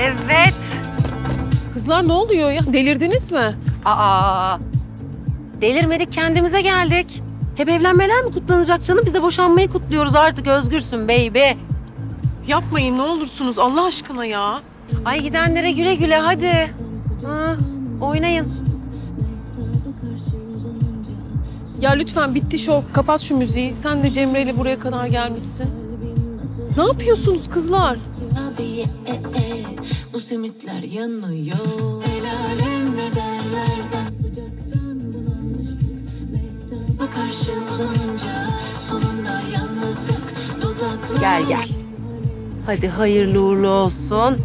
Evet. Kızlar ne oluyor ya? Delirdiniz mi? Aa. Delirmedik kendimize geldik. Hep evlenmeler mi kutlanacak canım? Biz de boşanmayı kutluyoruz artık özgürsün baby. Yapmayın ne olursunuz Allah aşkına ya. Ay gidenlere güle güle hadi. Hı, oynayın. Ya lütfen bitti şov. Kapat şu müziği. Sen de Cemre ile buraya kadar gelmişsin. Ne yapıyorsunuz kızlar? E, e, bu simitler yanıyor. El alem ne derlerden karşı uzanınca sonunda yalnızdık. Dudaklar Gel gel. Hadi hayırlı uğurlu olsun.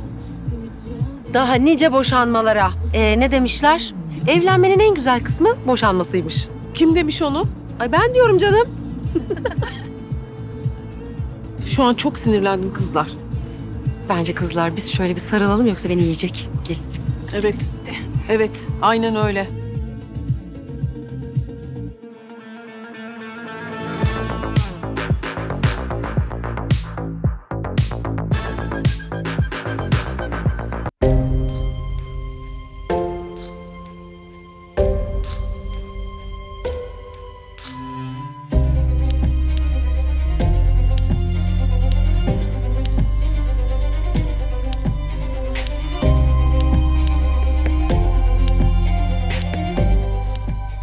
Daha nice boşanmalara. Ee, ne demişler? Evlenmenin en güzel kısmı boşanmasıymış. Kim demiş onu? Ay ben diyorum canım. Şu an çok sinirlendim kızlar. Bence kızlar biz şöyle bir sarılalım yoksa beni yiyecek. Gel. Evet. Evet. Aynen öyle.